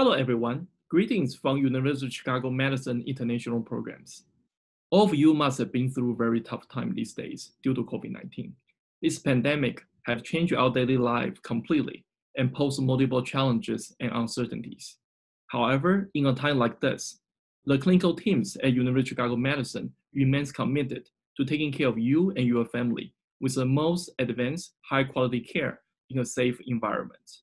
Hello, everyone. Greetings from University of Chicago Medicine International Programs. All of you must have been through a very tough time these days due to COVID-19. This pandemic has changed our daily life completely and posed multiple challenges and uncertainties. However, in a time like this, the clinical teams at University of Chicago Medicine remains committed to taking care of you and your family with the most advanced high quality care in a safe environment.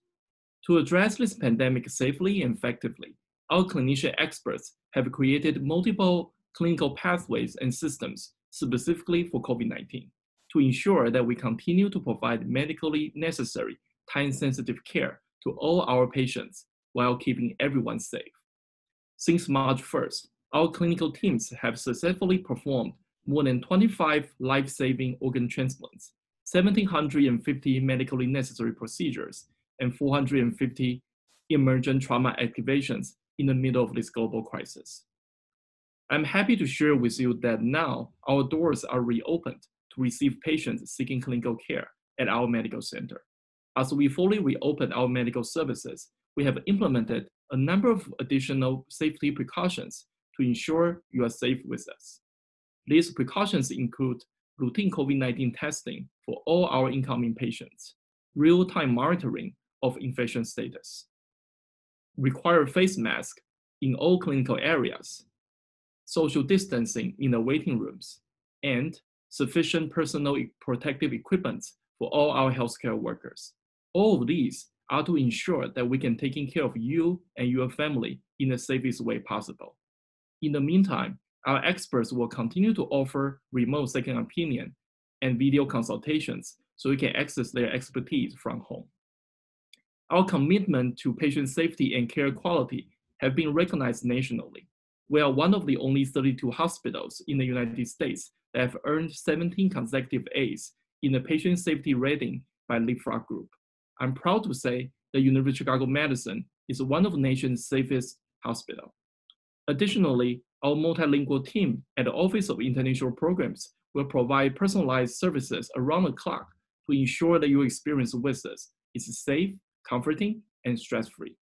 To address this pandemic safely and effectively, our clinician experts have created multiple clinical pathways and systems specifically for COVID-19 to ensure that we continue to provide medically necessary time-sensitive care to all our patients while keeping everyone safe. Since March 1st, our clinical teams have successfully performed more than 25 life-saving organ transplants, 1,750 medically necessary procedures, and 450 emergent trauma activations in the middle of this global crisis. I'm happy to share with you that now our doors are reopened to receive patients seeking clinical care at our medical center. As we fully reopen our medical services, we have implemented a number of additional safety precautions to ensure you are safe with us. These precautions include routine COVID-19 testing for all our incoming patients, real-time monitoring of infection status, Require face mask in all clinical areas, social distancing in the waiting rooms, and sufficient personal protective equipment for all our healthcare workers. All of these are to ensure that we can take care of you and your family in the safest way possible. In the meantime, our experts will continue to offer remote second opinion and video consultations so you can access their expertise from home. Our commitment to patient safety and care quality have been recognized nationally. We are one of the only 32 hospitals in the United States that have earned 17 consecutive A's in the patient safety rating by Leapfrog Group. I'm proud to say that University of Chicago Medicine is one of the nation's safest hospitals. Additionally, our multilingual team at the Office of International Programs will provide personalized services around the clock to ensure that your experience with us is safe, comforting, and stress-free.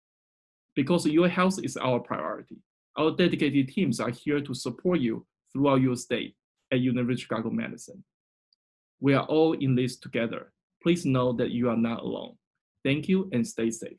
Because your health is our priority, our dedicated teams are here to support you throughout your stay at University of Chicago Medicine. We are all in this together. Please know that you are not alone. Thank you and stay safe.